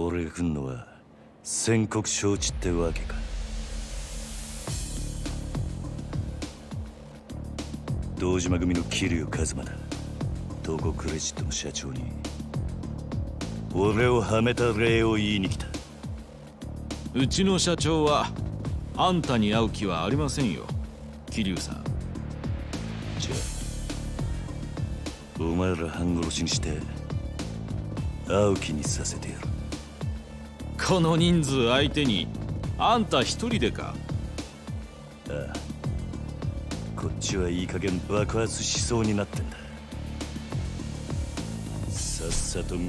俺が来んのは宣告承知ってわけか。堂島組の桐生一馬だ。東郷クレジットの社長に。俺をはめた礼を言いに来た。うちの社長はあんたに会う気はありませんよ。桐生さん。じゃあお前ら半殺しにして会う気にさせてやるこの人数相手にあんた一人でか？ああ。こっちはいい加減爆発しそうになってんだ。さっさと道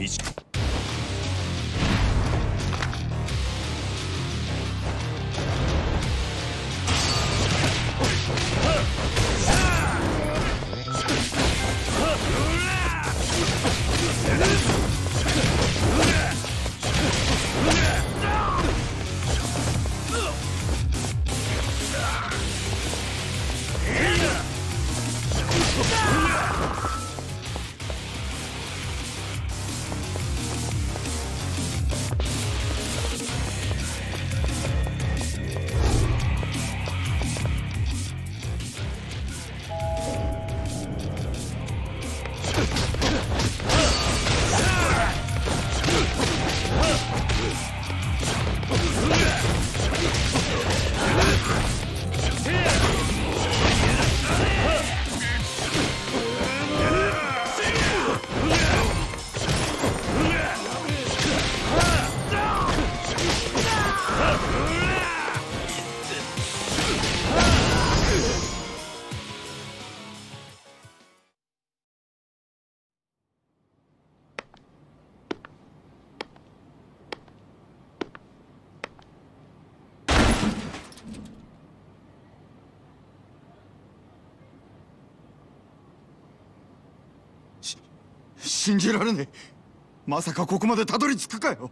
じられねえ。まさかここまでたどり着くかよ。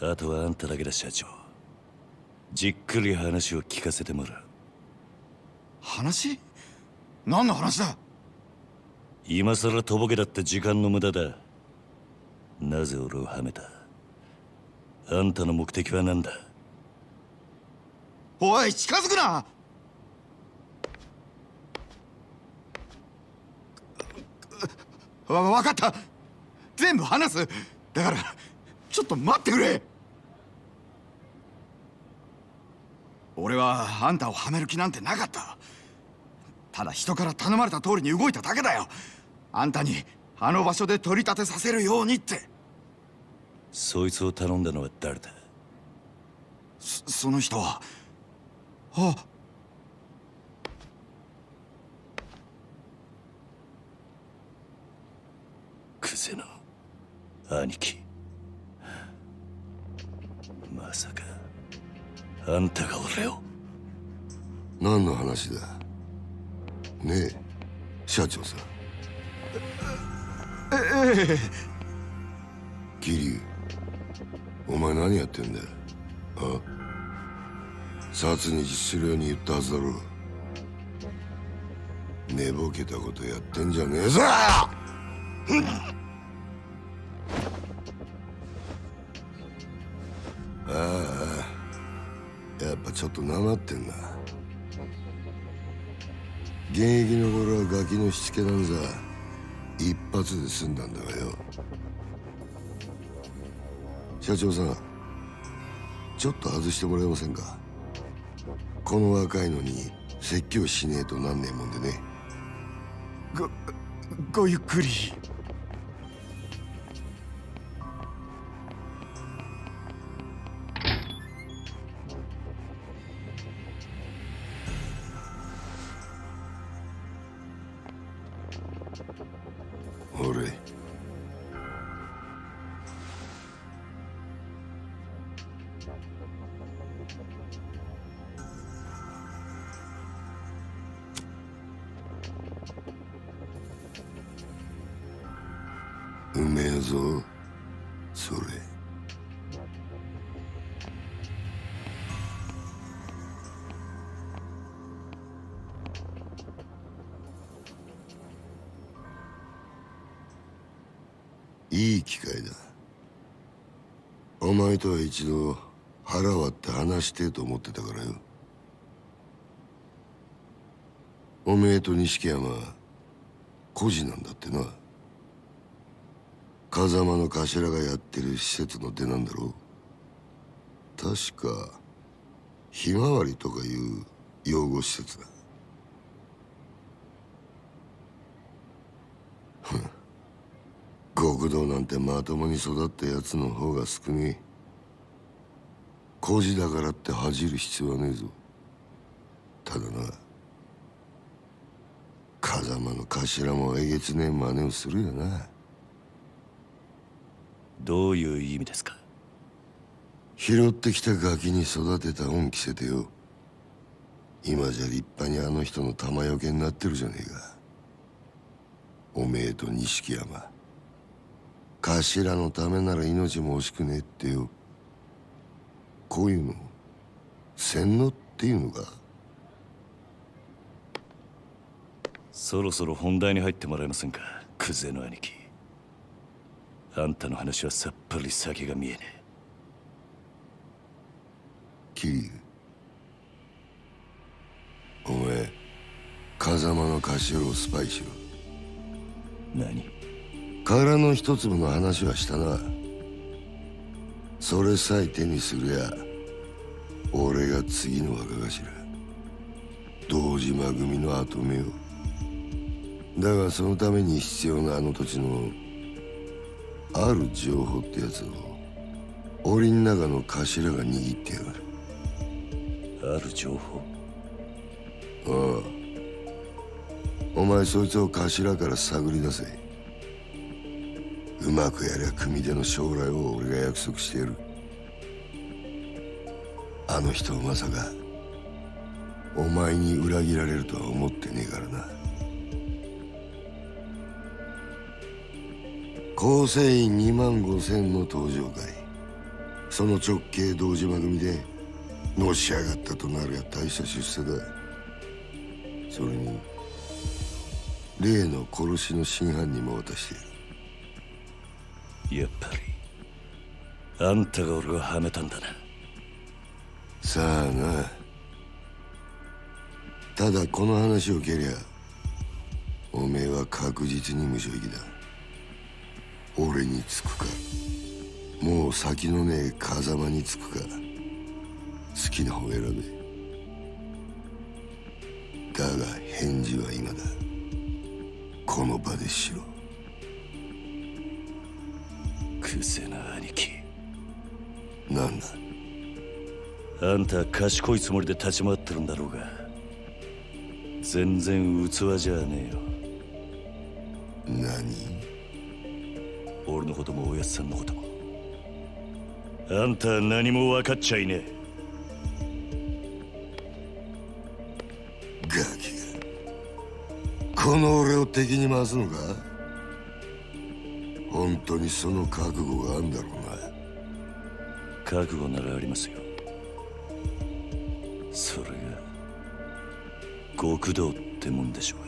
あとはあんただけだ社長。じっくり話を聞かせてもらう。話？何の話だ？今さらとぼけだって時間の無駄だ。なぜ俺をはめた？あんたの目的は何だ？おい近づくなわ分かった。全部話す。だからちょっと待ってくれ。俺はあんたをはめる気なんてなかった。ただ人から頼まれた通りに動いただけだよ。あんたにあの場所で取り立てさせるようにって。そいつを頼んだのは誰だ？そその人は。あクゼの兄貴。まさかあんたが俺を？何の話だ？ねえ社長さん。ええ桐生お前何やってんだ？殺日するように言ったはずだろ。寝ぼけたことやってんじゃねえぞああやっぱちょっとなまってんな。現役の頃はガキのしつけなんざ一発で済んだんだがよ。社長さんちょっと外してもらえませんか？この若いのに説教しねえとなんねえもんでね。ごごゆっくり。一度腹割って話してえと思ってたからよ。おめえと錦山孤児なんだってな。風間の頭がやってる施設の出なんだろう。確かひまわりとかいう養護施設だ。極道なんてまともに育ったやつの方が少ねえ。孤児だからって恥じる必要はねえぞ。ただな風間の頭もえげつねえ真似をするよな。どういう意味ですか？拾ってきたガキに育てた恩着せてよ。今じゃ立派にあの人の玉よけになってるじゃねえか。おめえと錦山。頭のためなら命も惜しくねえってよこういうの洗脳っていうのかそろそろ本題に入ってもらえませんか？クゼの兄貴。あんたの話はさっぱり先が見えねえ。桐生お前風間の頭をスパイしろ。何？殻の一粒の話はしたな。それさえ手にするや俺が次の若頭。堂島組の跡目を。だがそのために必要なあの土地のある情報ってやつを檻の中の頭が握ってやがる。ある情報？ああ。お前そいつを頭から探り出せ。うまくやりゃ組手の将来を俺が約束してやるあの人まさかお前に裏切られるとは思ってねえからな。構成員2万5千の登場会。その直系堂島組でのし上がったとなるや大した出世だ。それに例の殺しの真犯人も渡している。やっぱりあんたが俺をはめたんだな。さあな。ただこの話を蹴りゃおめえは確実に無所行きだ。俺につくか。もう先のねえ風間につくか。好きな方選べ。だが返事は今だ。この場でしろ。クゼな兄貴。なんだ？あんたは賢いつもりで立ち回ってるんだろうが全然器じゃねえよ。何？俺のこともおやっさんのことも。あんたは何も分かっちゃいねガキが。この俺を敵に回すのか本当にその覚悟があんだろうな。え覚悟ならありますよ極道ってもんでしょう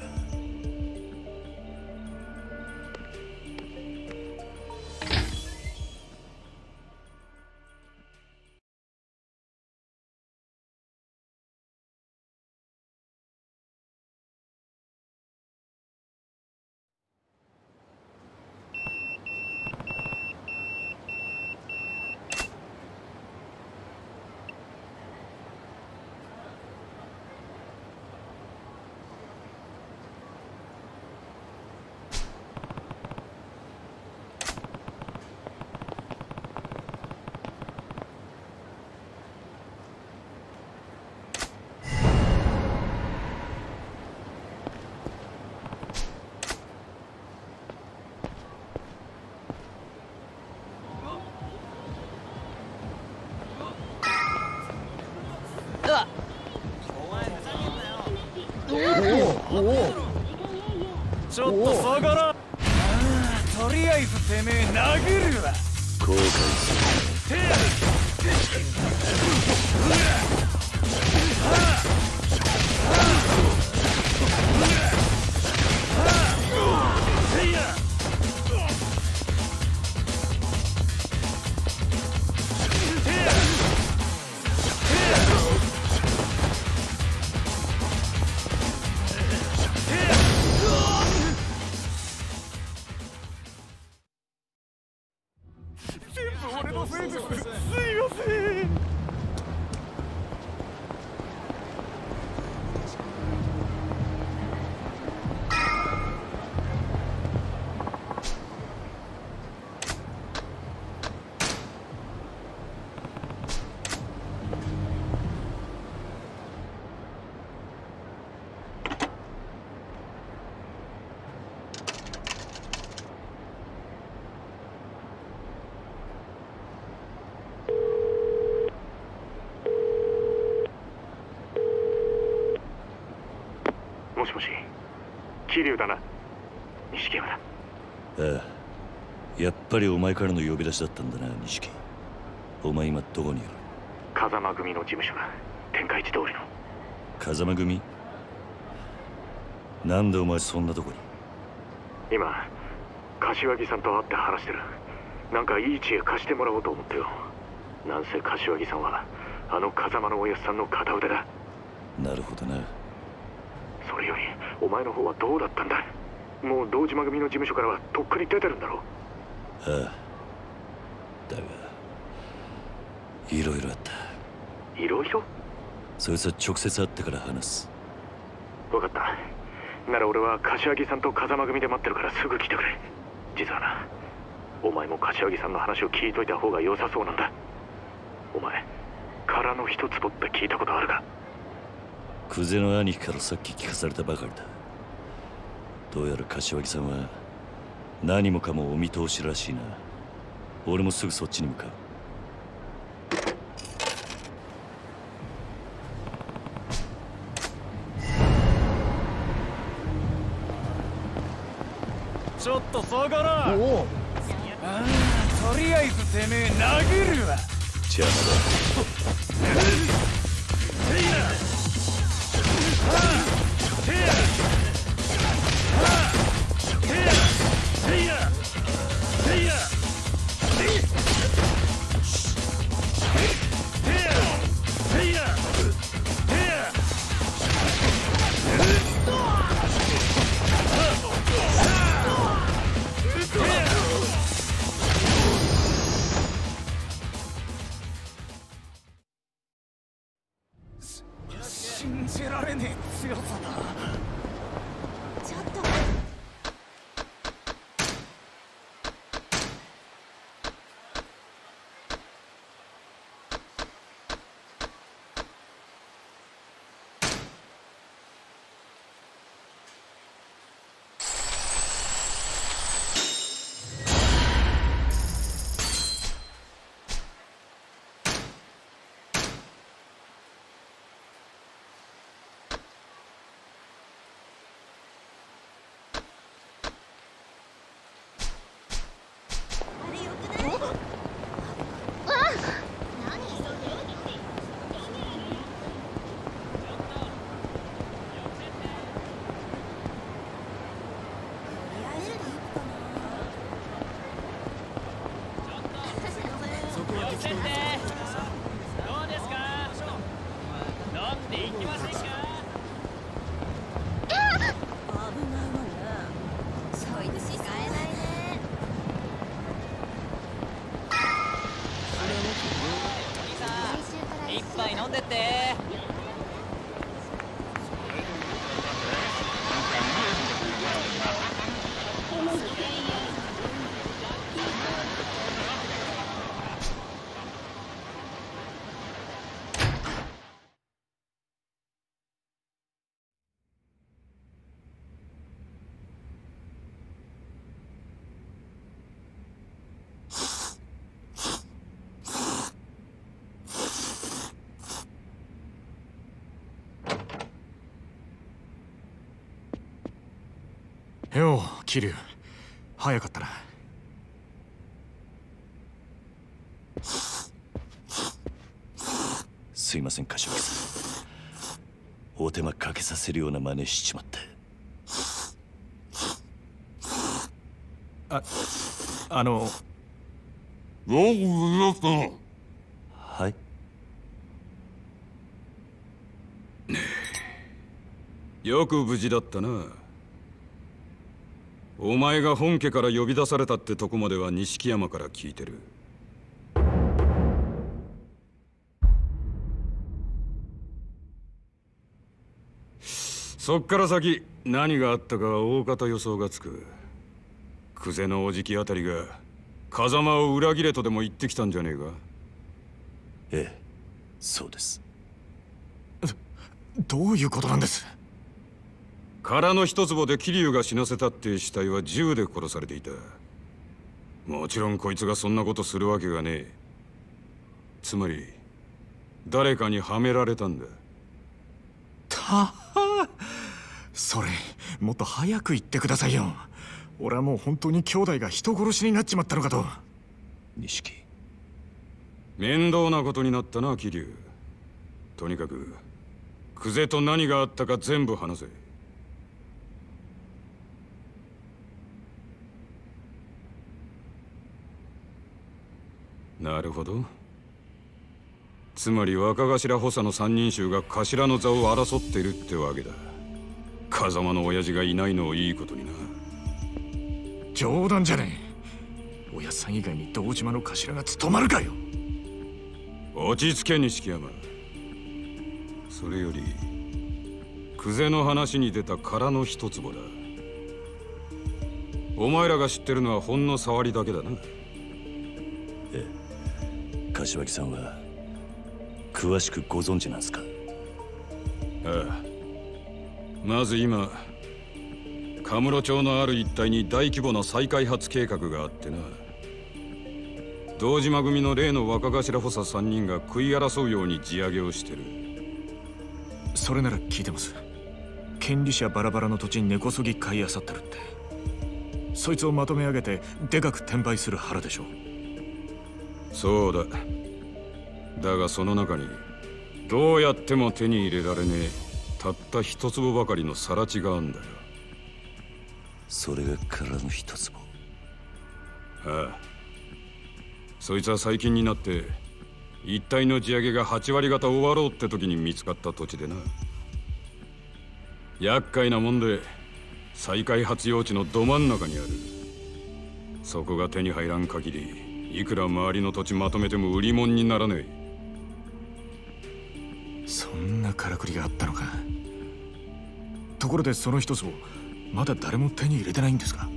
桐生だな。錦山だああ。やっぱりお前からの呼び出しだったんだな錦お前今どこにいる？風間組の事務所だ天下一通りの。風間組？なんでお前そんなとこに？今柏木さんと会って話してる。なんかいい知恵貸してもらおうと思ってよ。なんせ柏木さんはあの風間のおやっさんの片腕だ。なるほどな前の方はどうだったんだもう堂島組の事務所からはとっくに出てるんだろああ。だがいろいろあった。いろいろ？そいつは直接会ってから話す。分かった。なら俺は柏木さんと風間組で待ってるからすぐ来てくれ。実はなお前も柏木さんの話を聞いといた方が良さそうなんだ。お前空の一坪って聞いたことあるか？久世の兄貴からさっき聞かされたばかりだどうやら柏木さんは何もかもお見通しらしいな。俺もすぐそっちに向かう。ちょっと下がらああとりあえずてめえ殴るわ。邪魔だ よう桐生早かったな。すいません柏木さんお手間かけさせるような真似しちまって。あの。はい。よく無事だったなお前が本家から呼び出されたってとこまでは錦山から聞いてる。そっから先何があったかは大方予想がつく。久世のおじきあたりが風間を裏切れとでも言ってきたんじゃねえか。ええそうです。どういうことなんです？空の一坪で桐生が死なせたって死体は銃で殺されていた。もちろんこいつがそんなことするわけがねえ。つまり誰かにはめられたんだ。たはそれもっと早く言ってくださいよ。俺はもう本当に兄弟が人殺しになっちまったのかと。錦。面倒なことになったな桐生。とにかく久世と何があったか全部話せなるほど。つまり若頭補佐の三人衆が頭の座を争ってるってわけだ。風間の親父がいないのをいいことにな。冗談じゃねえ。親さん以外に堂島の頭が務まるかよ。落ち着け錦山。それより久世の話に出た空の一坪だ。お前らが知ってるのはほんの触りだけだな柏木さんは詳しくご存知なんすか？ああまず今カムロ町のある一帯に大規模な再開発計画があってな。堂島組の例の若頭補佐3人が食い争うように地上げをしてる。それなら聞いてます。権利者バラバラの土地に根こそぎ買い漁って。るってそいつをまとめ上げてでかく転売する腹でしょそうだ。だがその中にどうやっても手に入れられねえたった一坪ばかりの更地があんだよ。それが空の一坪ああ。そいつは最近になって一帯の地上げが8割方終わろうって時に見つかった土地でな。厄介なもんで再開発用地のど真ん中にある。そこが手に入らん限りいくら周りの土地まとめても売り物にならねえ。そんなからくりがあったのか。ところでその一つをまだ誰も手に入れてないんですか？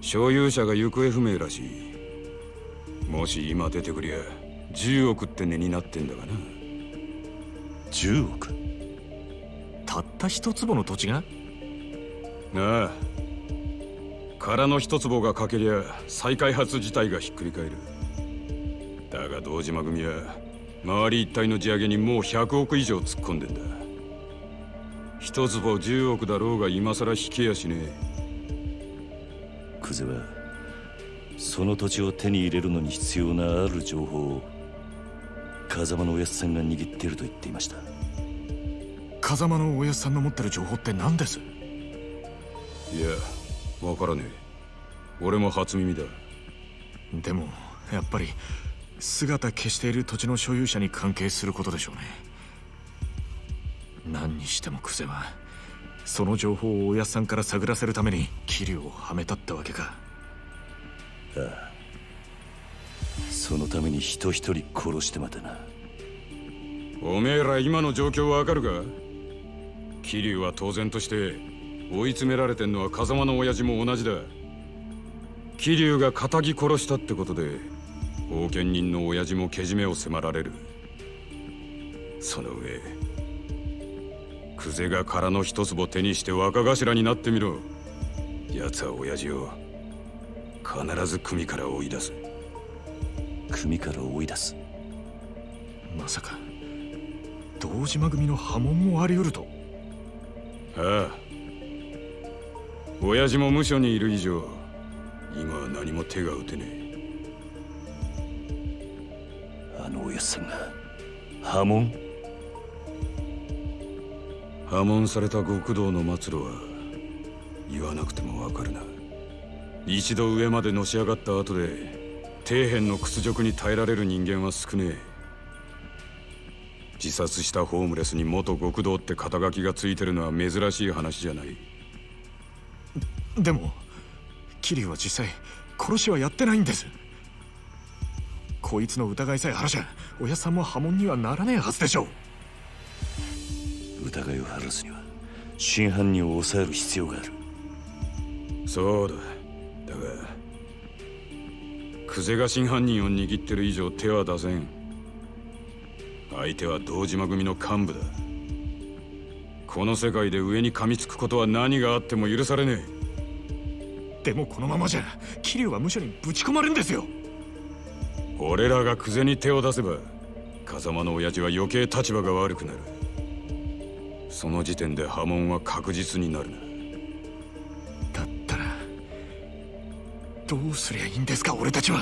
所有者が行方不明らしい。もし今出てくりゃ10億って値になってんだがな。10億？たった一坪の土地が？ああ空の一坪がかけりゃ再開発自体がひっくり返る。だが堂島組は周り一帯の地上げにもう100億以上突っ込んでんだ。一坪10億だろうが今さら引けやしねえ。久世はその土地を手に入れるのに必要なある情報を風間のおやつさんが握っていると言っていました。風間のおやつさんの持ってる情報って何です？いやわからねえ。俺も初耳だ。でもやっぱり姿消している土地の所有者に関係することでしょうね。何にしてもクゼはその情報をおやっさんから探らせるために桐生をはめたったわけか。ああ。そのために人一人殺してまでな。おめえら今の状況わかるか？桐生は当然として追い詰められてんのは風間の親父も同じだ。桐生が仇殺したってことで後見人の親父もけじめを迫られる。その上久世が殻の一坪手にして若頭になってみろ。奴は親父を必ず組から追い出す。組から追い出す？まさか堂島組の波紋もあり得ると。ああ親父も無所にいる以上今は何も手が打てねえ。あのおやっさんが波紋？破門された極道の末路は言わなくてもわかるな。一度上までのし上がった後で底辺の屈辱に耐えられる人間は少ねえ。自殺したホームレスに元極道って肩書きがついてるのは珍しい話じゃないでも桐生は実際殺しはやってないんです。こいつの疑いさえ晴らしゃ親さんも波紋にはならねえはずでしょう。疑いを晴らすには真犯人を抑える必要がある。そうだ。だが久世が真犯人を握ってる以上手は出せん。相手は堂島組の幹部だ。この世界で上に噛みつくことは何があっても許されねえでもこのままじゃ桐生は無所にぶち込まれるんですよ。俺らが久世に手を出せば風間の親父は余計立場が悪くなる。その時点で波紋は確実になるな。だったらどうすりゃいいんですか俺たちは。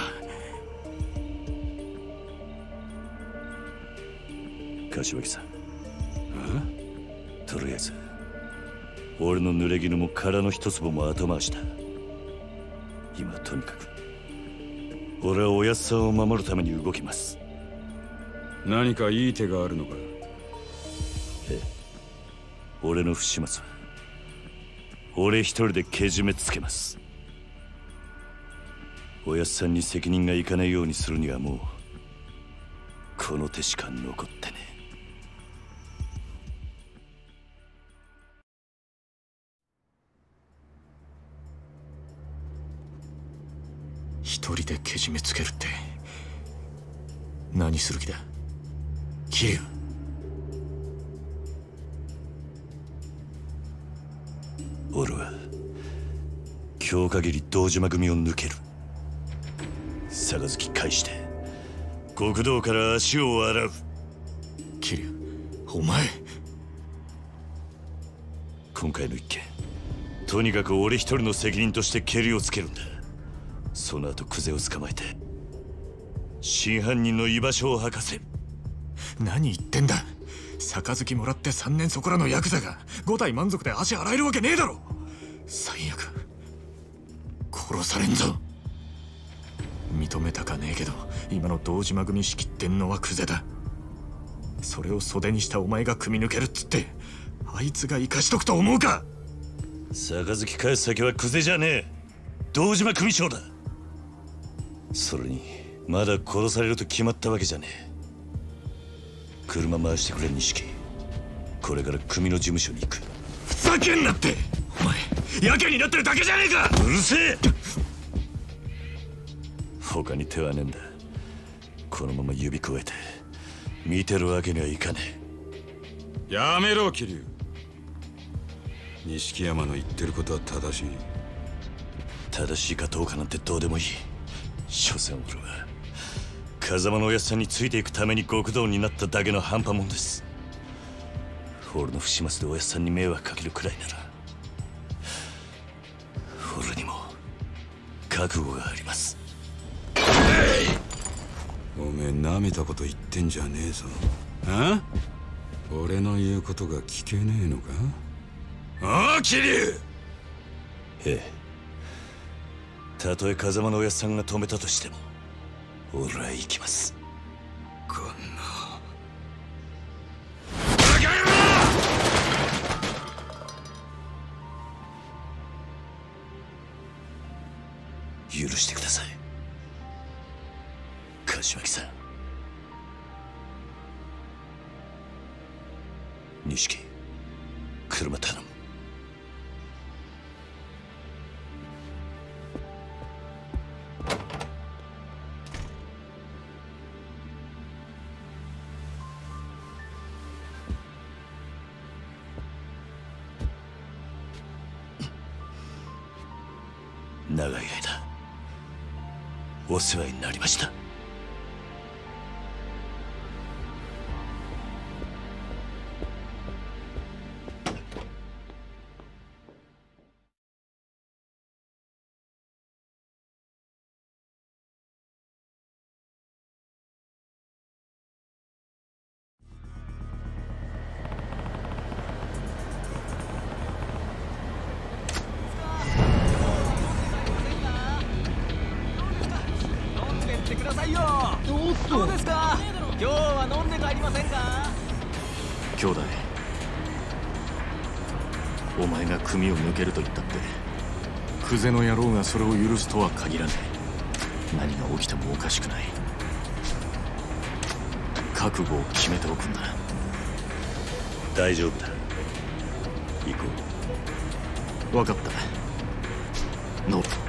柏木さん。とりあえず俺の濡れ衣も殻の一坪も後回しだ今とにかく。俺はおやっさんを守るために動きます。何かいい手があるのか？ええ。俺の不始末は。俺一人でけじめつけます。おやっさんに責任がいかないようにするにはもうこの手しか残ってね一人でけじめつけるって何する気だ？桐生俺は今日限り堂島組を抜ける。杯返して極道から足を洗う。桐生お前。今回の一件とにかく俺一人の責任としてけりをつけるんだその後クゼを捕まえて真犯人の居場所を吐かせる。何言ってんだ。杯もらって3年そこらのヤクザが5体満足で足洗えるわけねえだろ。最悪殺されんぞ。認めたかねえけど今の堂島組仕切ってんのはクゼだ。それを袖にしたお前が組み抜けるっつってあいつが生かしとくと思うか。杯返す先はクゼじゃねえ。堂島組長だそれにまだ殺されると決まったわけじゃねえ。車回してくれ錦。これから組の事務所に行く。ふざけんなって！お前やけになってるだけじゃねえか！うるせえ！他に手はねえんだ。このまま指くわえて。見てるわけにはいかねえ。やめろ桐生。錦山の言ってることは正しい。正しいかどうかなんてどうでもいい所詮俺は風間のおやっさんについていくために極道になっただけの半端もんです。俺の不始末でおやっさんに迷惑かけるくらいなら俺にも覚悟があります。おめえ舐めたこと言ってんじゃねえぞ。あ？俺の言うことが聞けねえのか？ああ桐生！ええたとえ風間のおやっさんが止めたとしても俺は行きます。こんな。許してください。柏木さん。錦車頼む長い間お世話になりました。がそれを許すとは限らない。何が起きてもおかしくない。覚悟を決めておくんだ大丈夫だ。行こ分かった。ノブ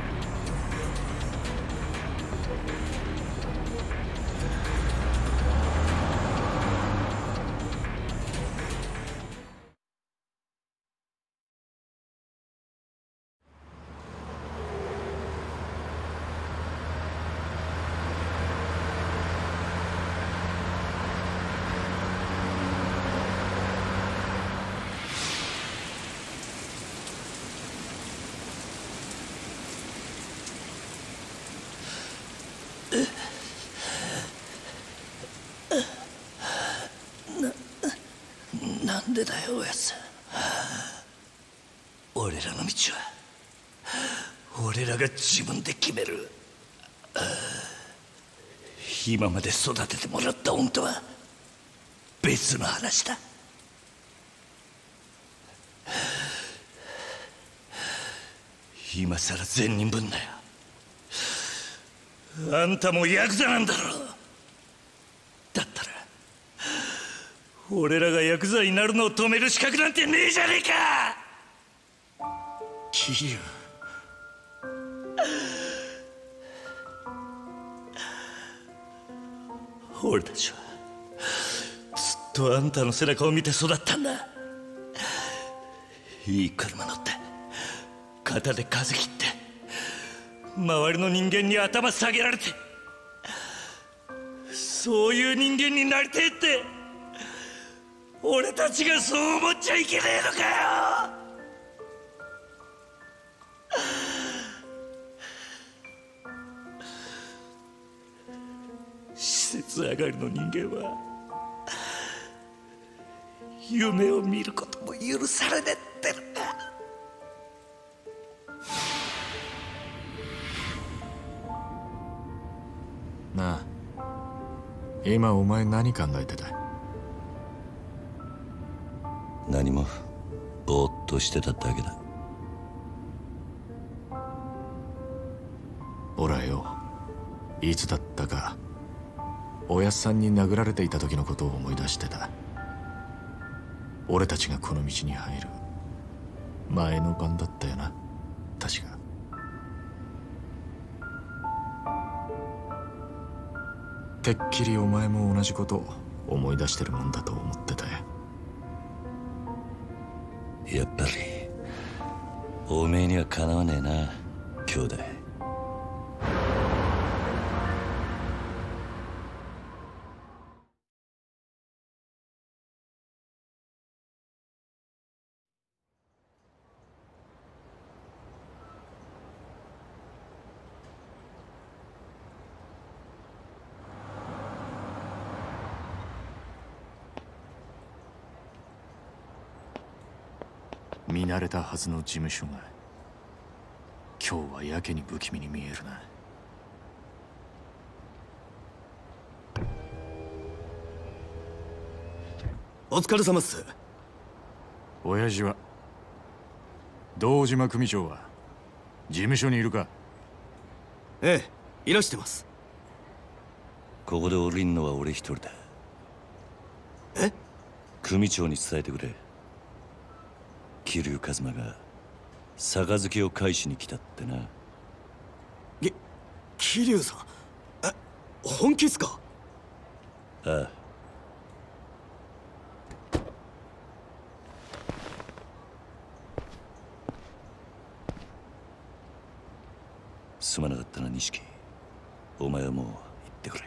が自分で決める。今まで育ててもらった恩とは別の話だ。今さら善人ぶんなよ。あんたもヤクザなんだろだったら俺らがヤクザになるのを止める資格なんてねえじゃねえか。キリュ俺たちはずっとあんたの背中を見て育ったんだ。いい車乗って肩で風切って周りの人間に頭下げられてそういう人間になりてえって俺たちがそう思っちゃいけねえのかよ。施設上がりの人間は夢を見ることも許されねえってのかなあ今お前何考えてた？何もぼーっとしてただけだ。俺はよ。いつだったかおやっさんに殴られていた時のことを思い出してた。俺たちがこの道に入る。前の晩だったよな。確か。てっきりお前も同じこと思い出してるもんだと思ってた。よやっぱりおめえにはかなわねえな兄弟。やれたはずの事務所が今日はやけに不気味に見えるな。お疲れ様っす。親父は堂島組長は事務所にいるか？ええいらしてます。ここで降りんのは俺一人だ。え？組長に伝えてくれ。桐生一馬が杯を返しに来た。ってなき桐生さんえ本気っすかああすまなかった。な錦お前はもう行ってくれ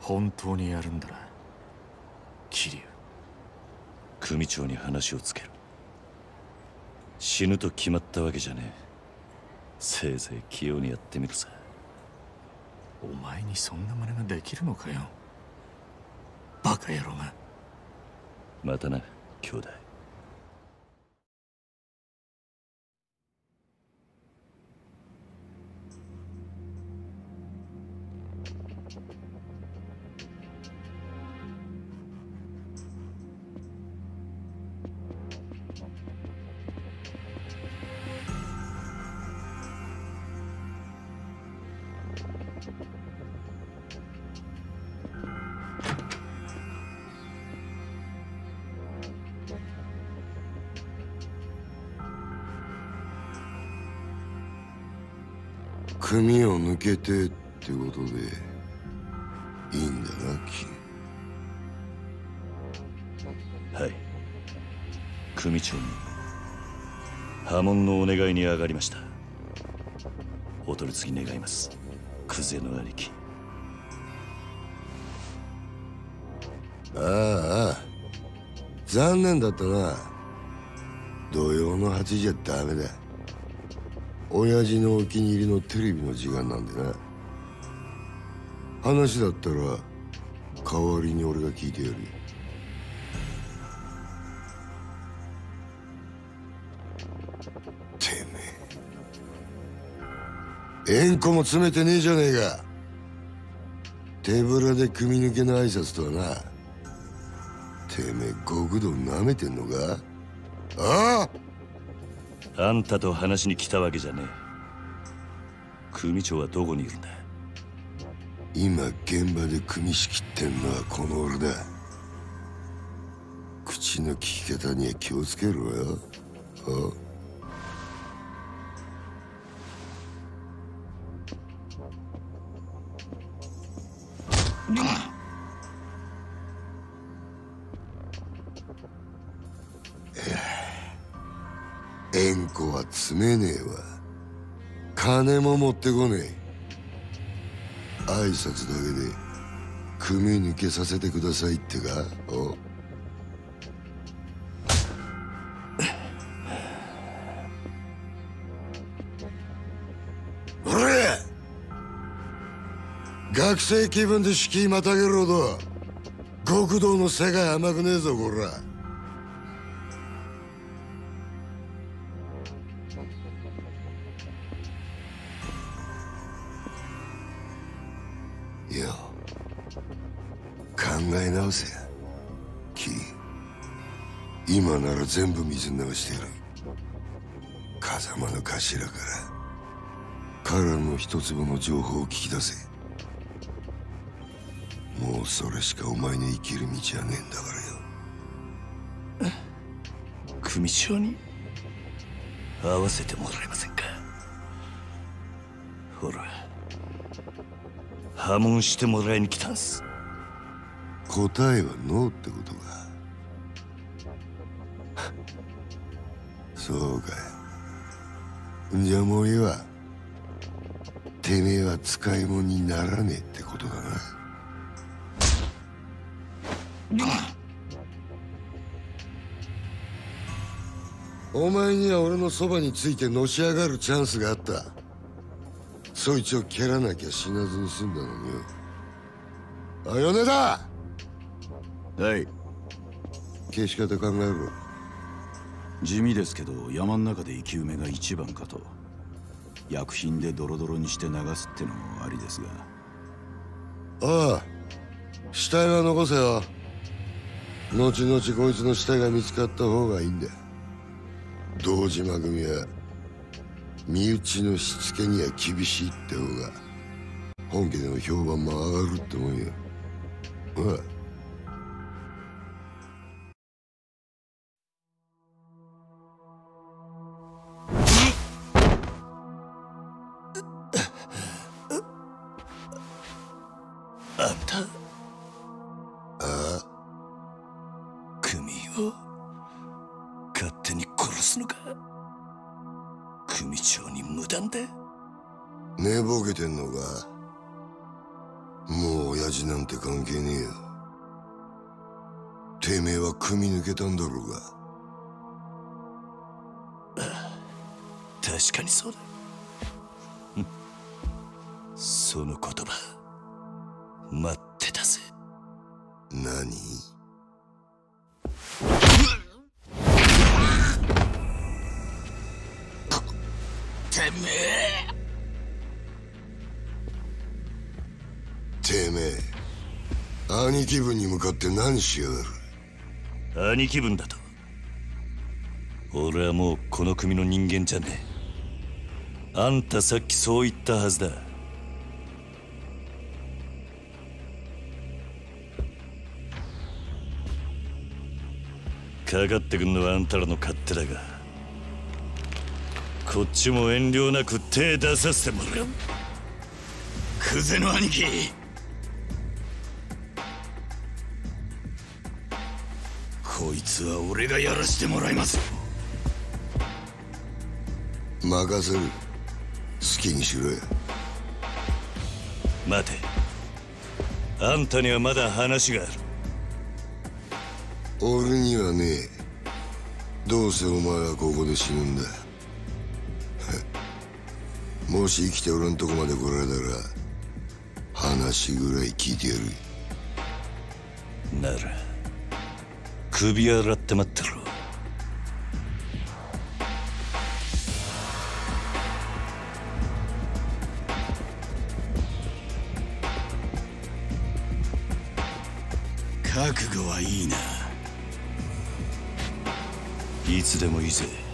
本当にやるんだな桐生組長に話をつける死ぬと決まったわけじゃねえ。せいぜい器用にやってみるさ。お前にそんな真似ができるのかよ。バカ野郎が。またな兄弟けてってことでいいんだなキはい。組長に波紋のお願いに上がりました。お取り次ぎ願います。クゼの兄貴。ああああ残念だったな。土曜の8時じゃダメだ親父のお気に入りのテレビの時間なんでな話だったら代わりに俺が聞いてやるてめえ。縁故も詰めてねえじゃねえか。手ぶらで組み抜けの挨拶とはな。てめえ極道舐めてんのか？あああんたと話に来たわけじゃねえ。組長はどこにいるんだ？今現場で組み仕切ってんのはこの俺だ。口の利き方には気をつけろよ。あ。金も持ってこねえ。挨拶だけで組抜けさせてくださいってか？お。俺学生気分で敷居またげるほど極道の世界甘くねえぞこら。直せやキ今なら全部水流してやる。風間の頭から彼らの一粒の情報を聞き出せ。もうそれしかお前の生きる道はねえんだからよ。組長に会わせてもらえませんか。ほら破門してもらいに来たんす。答えはノーってことか。そうか。いじゃあもういいわてめえは使い物にならねえってことだな。お前には俺のそばについてのし上がるチャンスがあった。そいつを蹴らなきゃ死なずに済んだのによ。あ米田！はい。消し方考えろ。地味ですけど山ん中で生き埋めが一番かと。薬品でドロドロにして流すってのもありですが。ああ。死体は残せよ。後々こいつの死体が見つかった方がいいんだ。堂島組は身内のしつけには厳しいって方が本家での評判も上がるって思うよ。ほらあ兄貴分に向かって何しやがる？兄貴分だと？俺はもうこの組の人間じゃねえ。あんたさっきそう言ったはずだ。かかってくんのはあんたらの勝手だがこっちも遠慮なく手出させてもらう。クゼの兄貴つは俺がやらしてもらいます。任せる。好きにしろよ待て。あんたにはまだ話がある。俺にはねえ。どうせお前はここで死ぬんだ。もし生きて俺んとこまで来られたら話ぐらい聞いてやる。なら首洗って待ってろ。覚悟はいいな。いつでもいいぜ。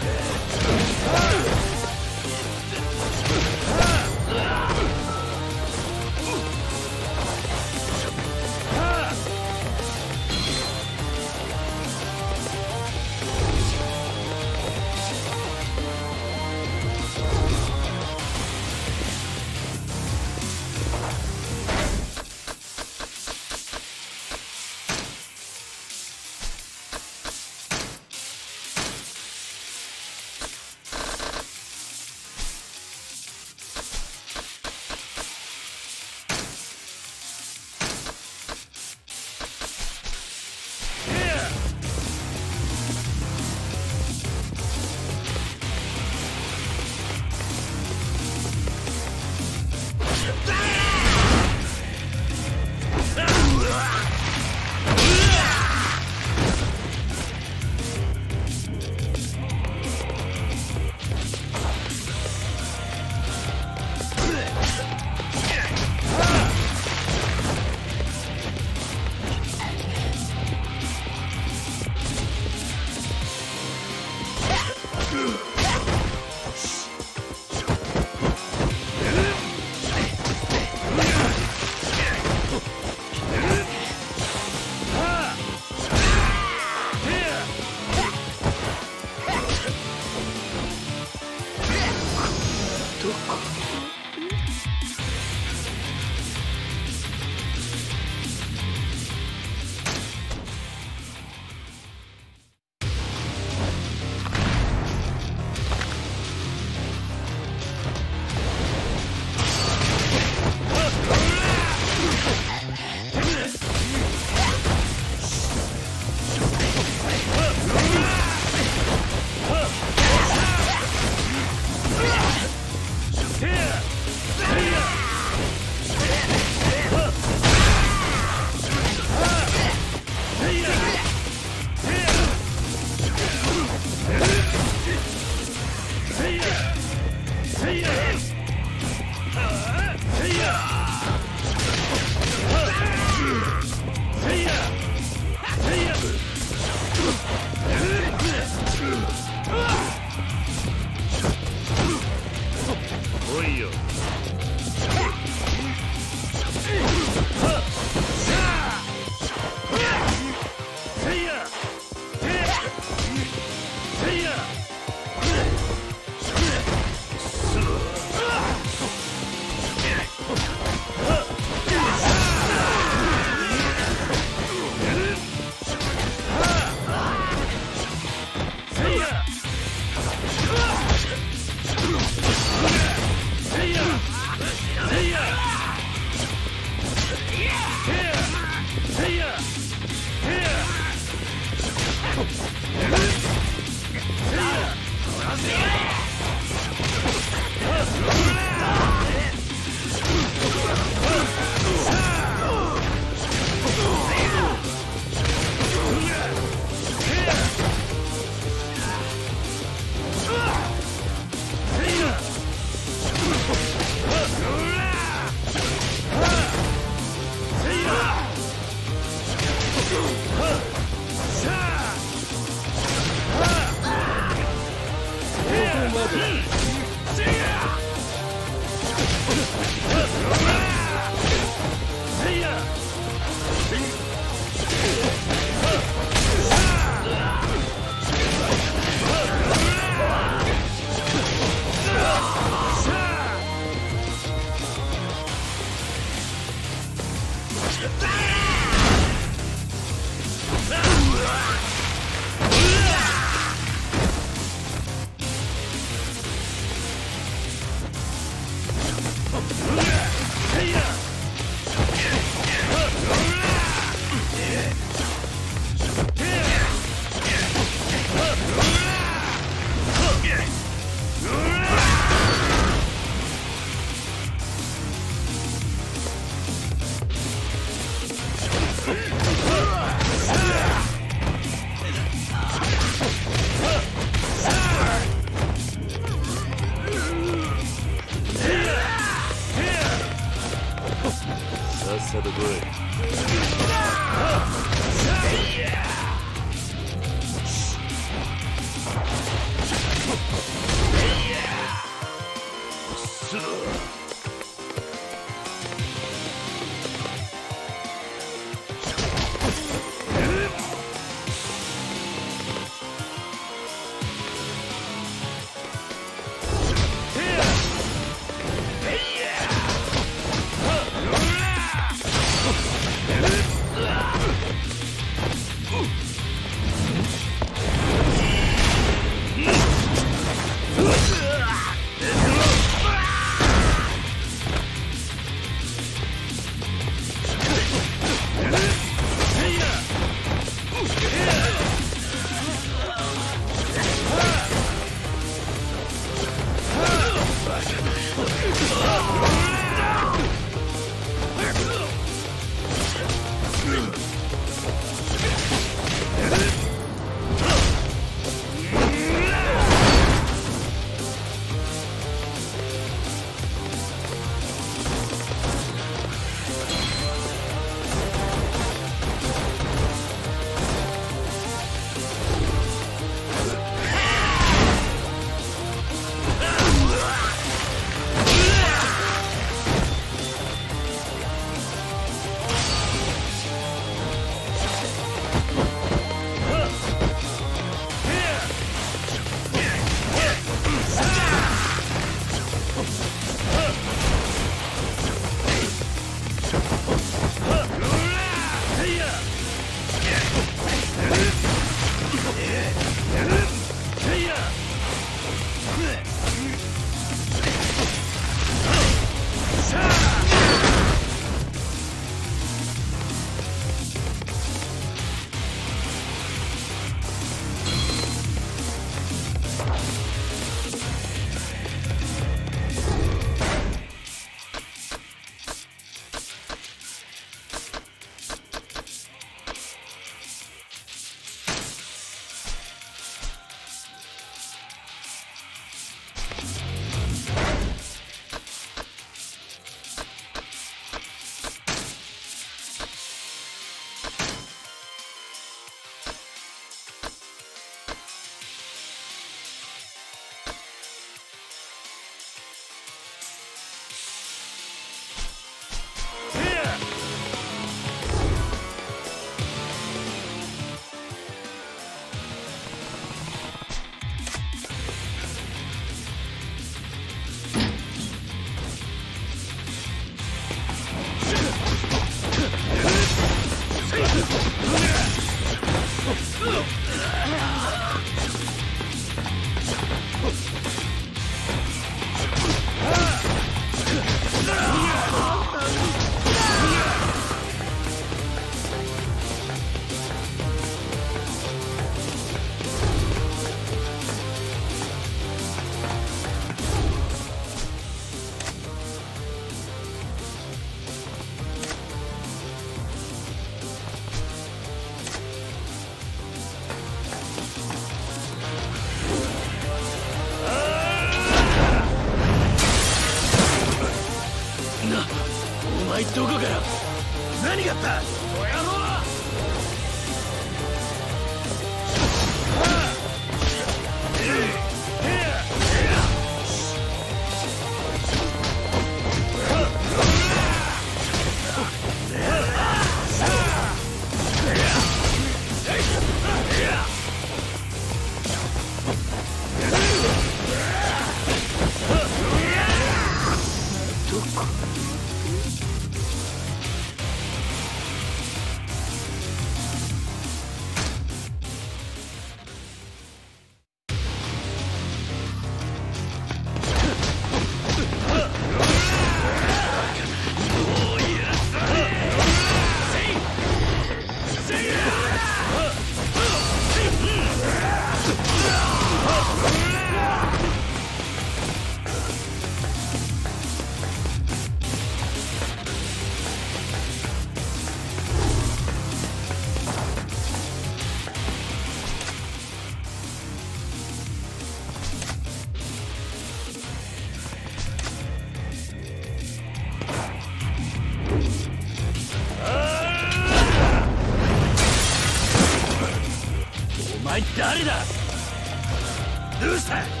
ど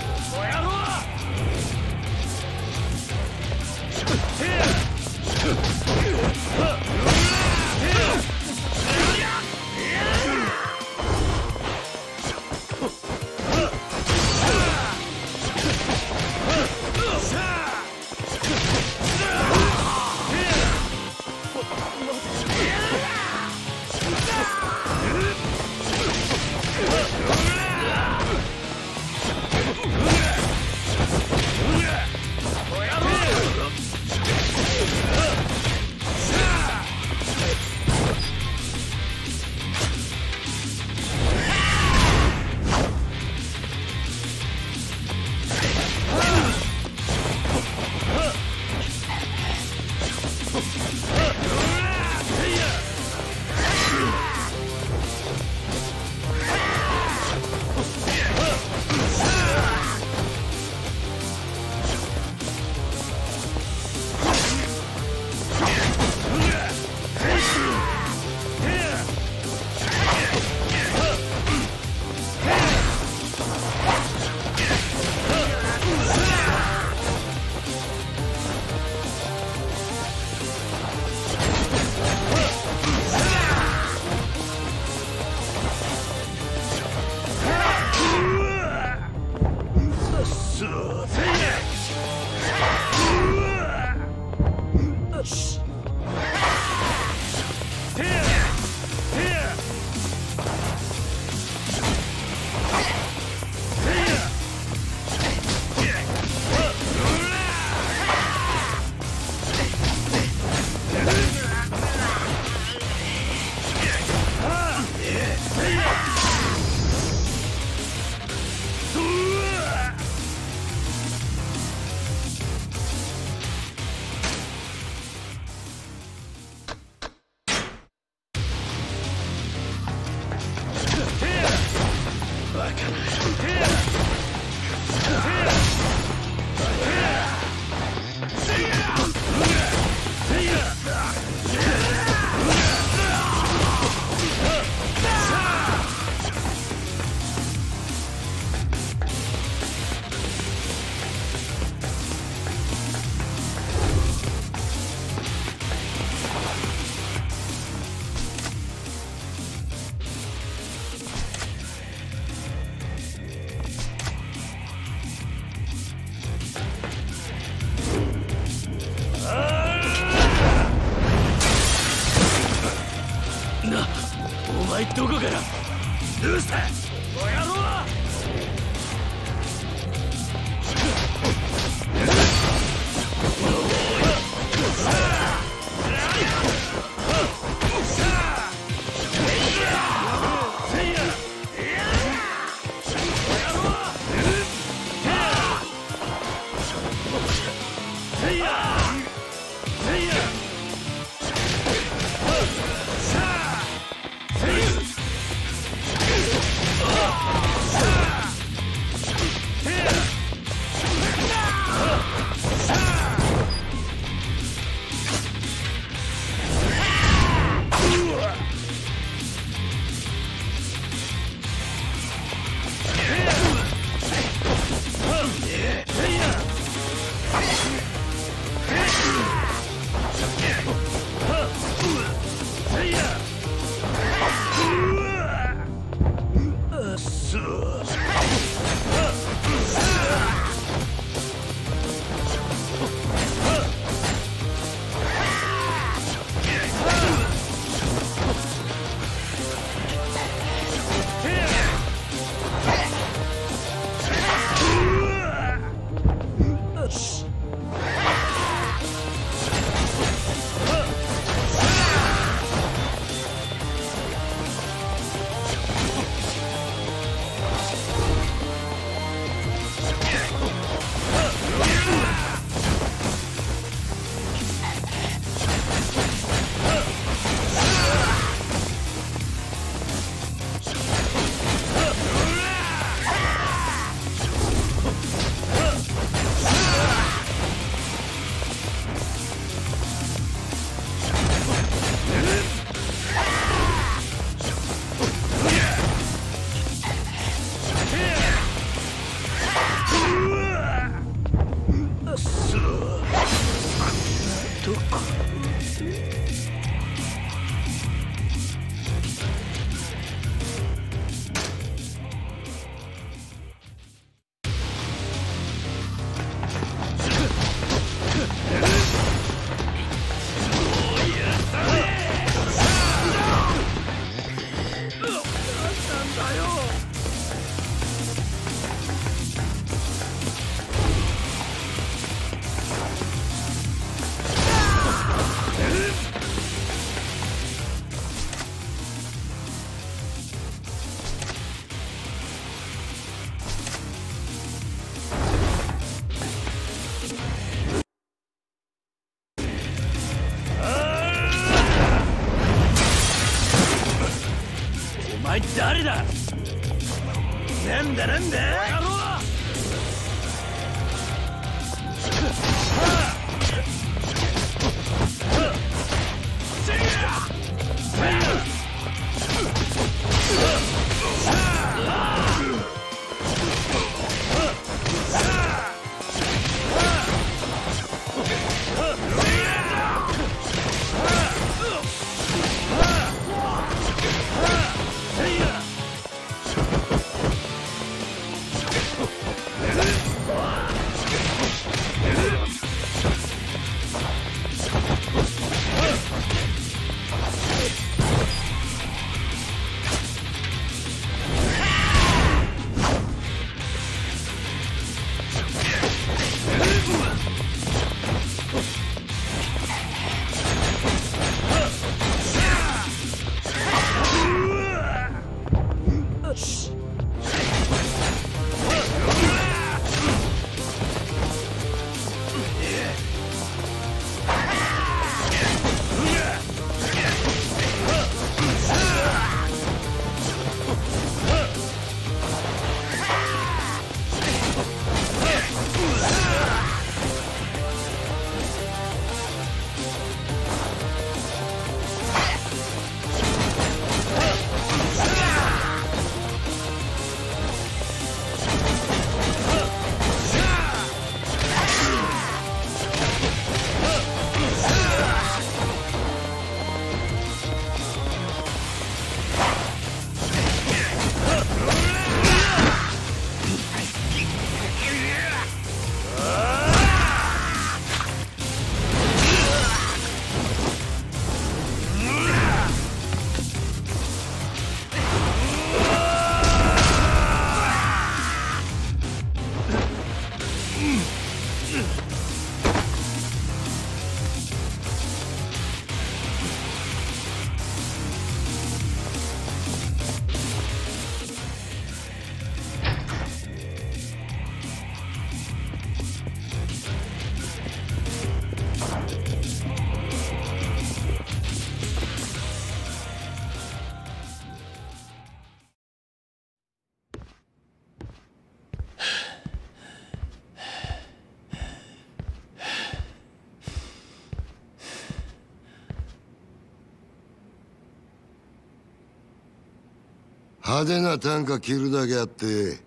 派手な短歌切るだけあって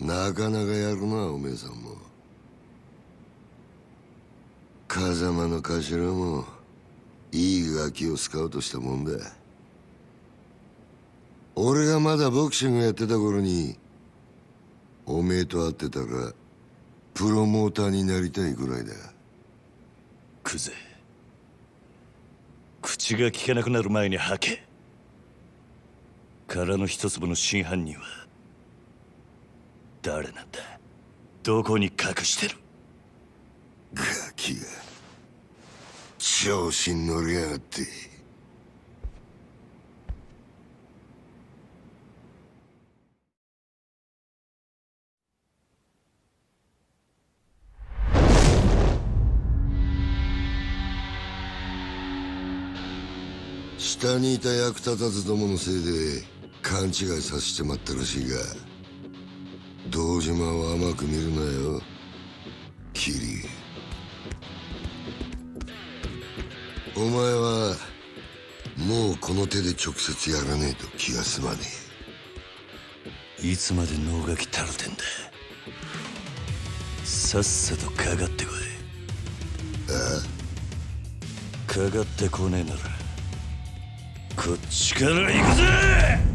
なかなかやるなおめえさんも。風間の頭もいいガキをスカウトしたもんだ。俺がまだボクシングやってた頃におめえと会ってたらプロモーターになりたいぐらいだ。クゼ口が聞けなくなる前に吐け。殻の一粒の真犯人は誰なんだ？どこに隠してる？ガキが調子に乗りやがって。下にいた役立たずどものせいで勘違いさせてまったらしいが堂島を甘く見るなよ。キリ。お前はもうこの手で直接やらねえと気が済まねいつまで能書きたるてんだ。さっさとかかってこい。えあ。かかってこねえならこっちから行くぜ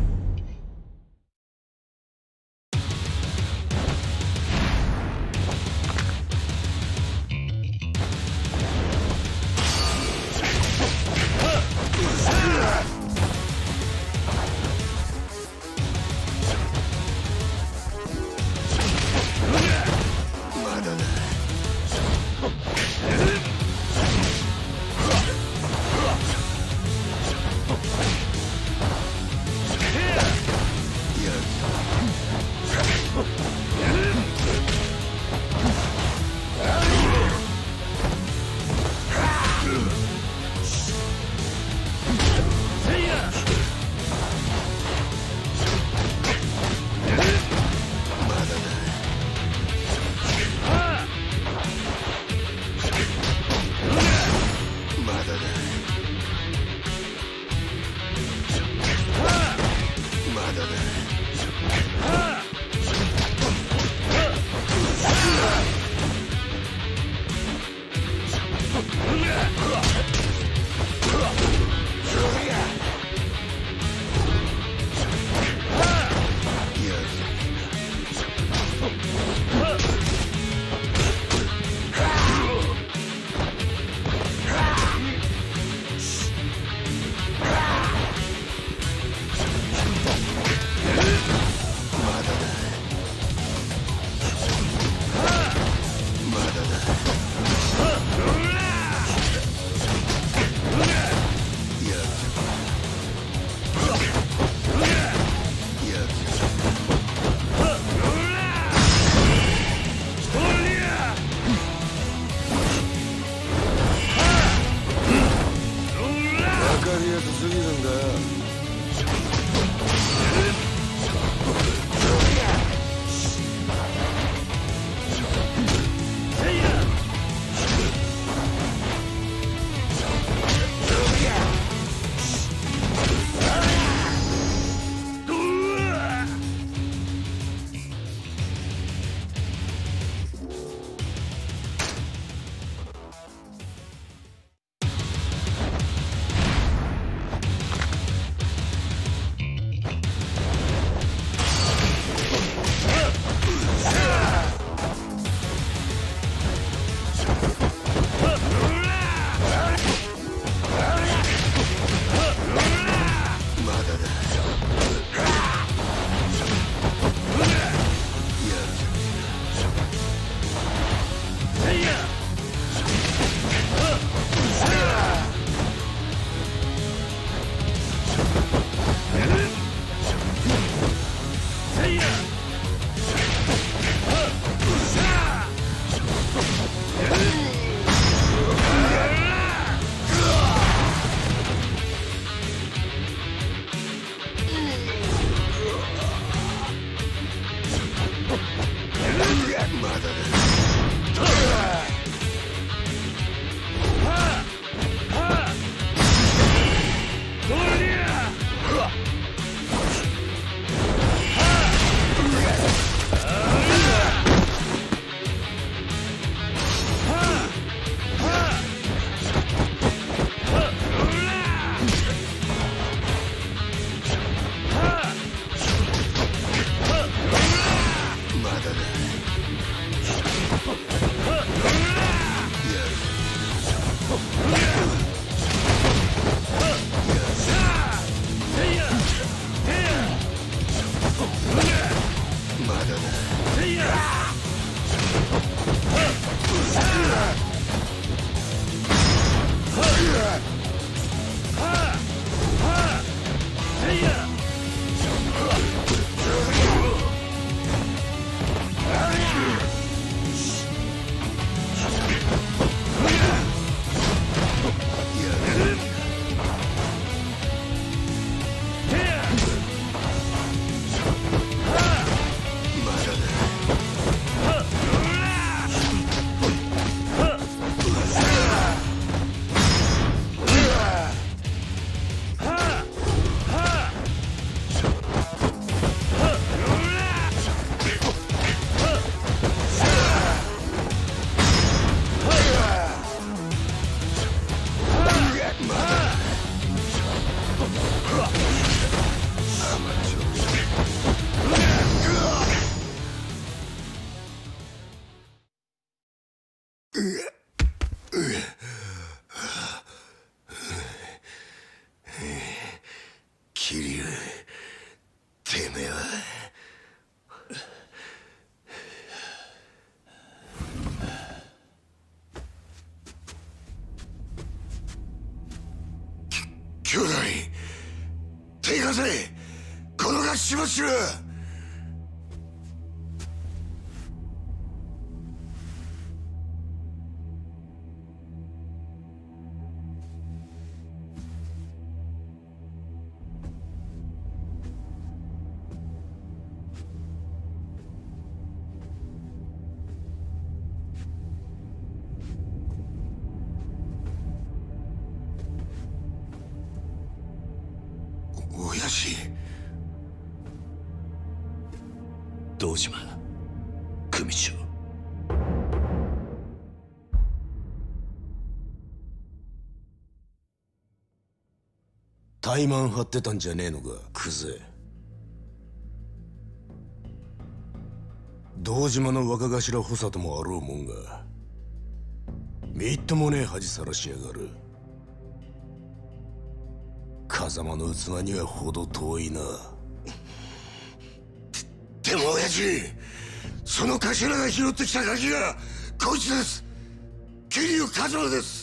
の怠慢張ってたんじゃねえのかクゼ堂島の若頭補佐ともあろうもんがみっともねえ恥さらしやがる。風間の器には程遠いな。でも親父その頭が拾ってきたガキがこいつです。桐生一馬です。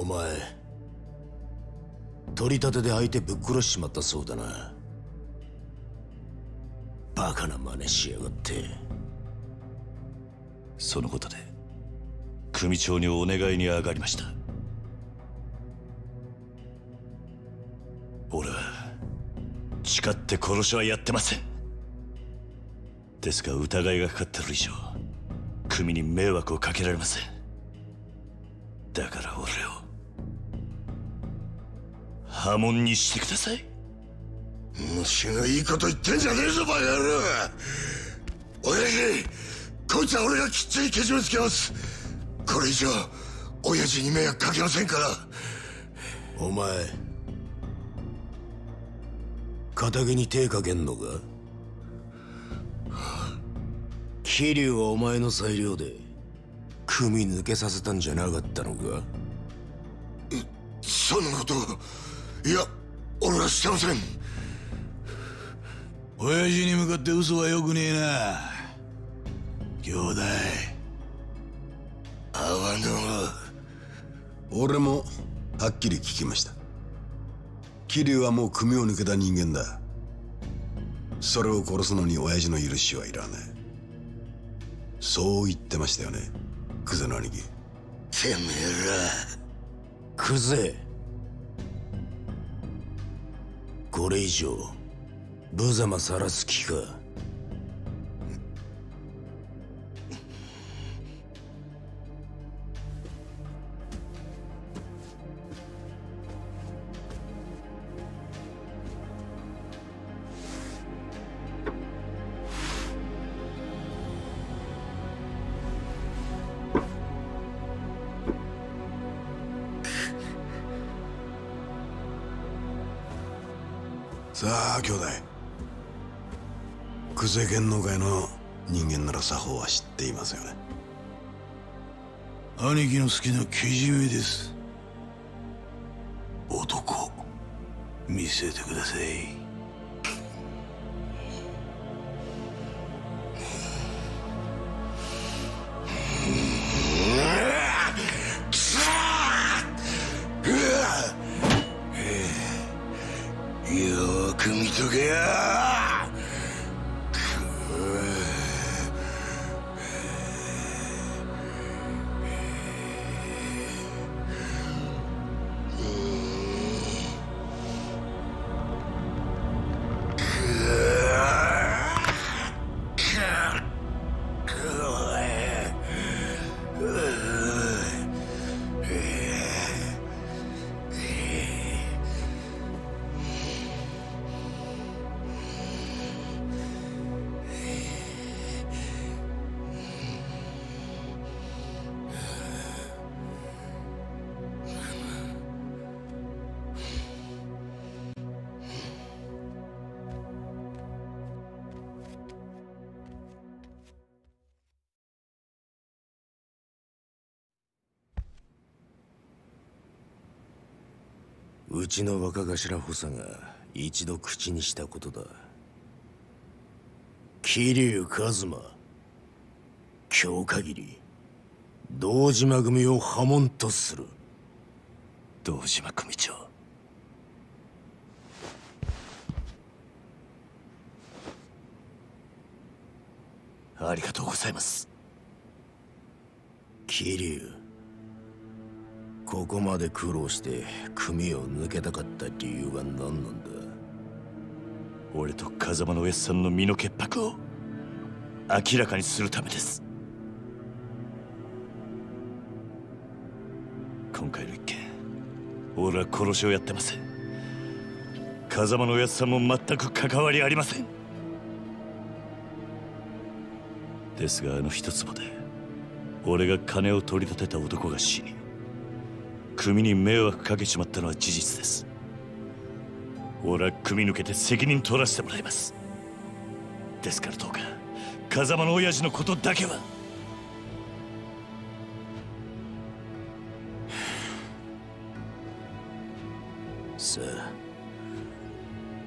お前取り立てで相手ぶっ殺しちまったそうだな。バカな真似しやがって。そのことで組長にお願いに上がりました。俺は誓って殺しはやってません。ですが疑いがかかってる以上組に迷惑をかけられません。だから俺を破門にしてください。虫がいいこと言ってんじゃねえぞバカ野郎親父こいつは俺がきっちりけじめつけます。これ以上親父に迷惑かけませんから。お前仇に手かけんのか？桐生はお前の裁量で組抜けさせたんじゃなかったのか？そそんなこといや俺はしてません。親父に向かって嘘はよくねえな。兄弟。阿波野俺もはっきり聞きました。桐生はもう組を抜けた人間だ。それを殺すのに親父の許しはいらない。そう言ってましたよねクゼの兄貴。てめえら。クゼこれ以上無様さらす気か。久世剣能界の人間なら作法は知っていますよね。兄貴の好きなけじめです。男見せてください。ちの若頭補佐が一度口にしたことだ。桐生一馬今日限り堂島組を破門とする。堂島組長。ありがとうございます。桐生ここまで苦労して組を抜けたかった理由は何なんだ？俺と風間のおやっさんの身の潔白を明らかにするためです。今回の一件俺は殺しをやってません。風間のおやっさんも全く関わりありません。ですがあの一坪で俺が金を取り立てた男が死に組に迷惑かけちまったのは事実です。俺は組抜けて責任取らせてもらいます。ですからどうか風間の親父のことだけは。さあ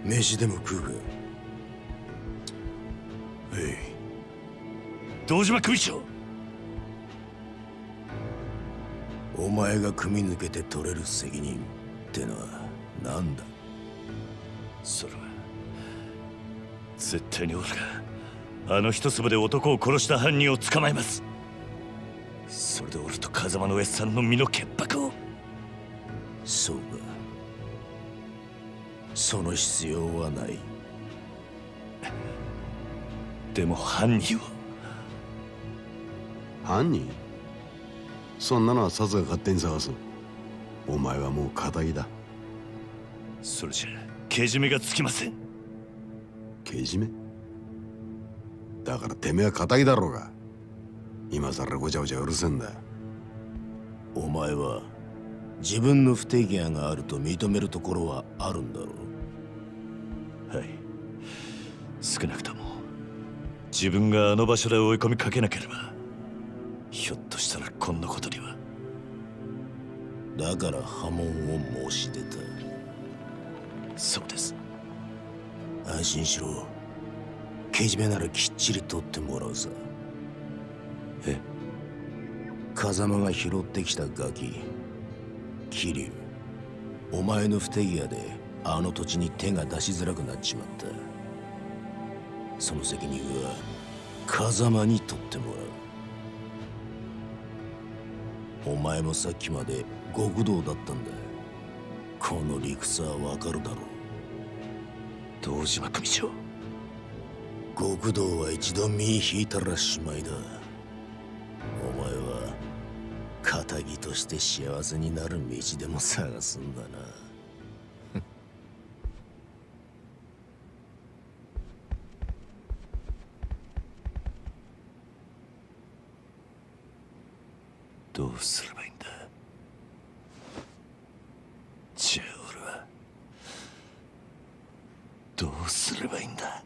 飯でも食うか。はい堂島組長お前が組抜けて取れる責任ってのは何だ？それは絶対に俺があの一粒で男を殺した犯人を捕まえます。それで俺と風間の上さんの身の潔白を。そうか。その必要はない。でも犯人を。犯人？そんなのはサツが勝手に探す。お前はもう仇だ。それじゃけじめがつきません。けじめ？だからてめえは仇だろうが。今さらごちゃごちゃうるせんだお前は自分の不手際があると認めるところはあるんだろう。はい。少なくとも自分があの場所で追い込みかけなければひょっとしたらこんなことには。だから波紋を申し出た。そうです。安心しろ。けじめならきっちり取ってもらうさ。え？風間が拾ってきたガキ。桐生。お前の不手際であの土地に手が出しづらくなっちまった。その責任は風間に取ってもらうお前もさっきまで極道だったんだ。この理屈はわかるだろう。堂島組長。極道は一度身引いたらしまいだ。お前は仇として幸せになる道でも探すんだなどうすればいいんだ？じゃあ俺はどうすればいいんだ？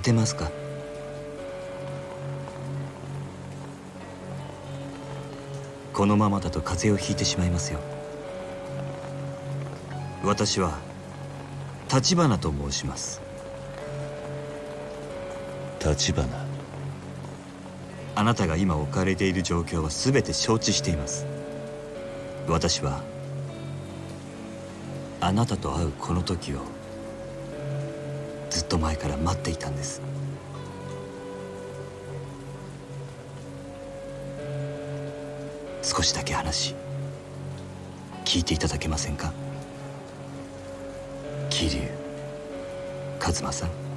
立てますか？このままだと風邪をひいてしまいますよ。私は立花と申します。立花？あなたが今置かれている状況は全て承知しています。私はあなたと会うこの時をずっと前から待っていたんです。少しだけ話聞いていただけませんか？桐生一馬さん。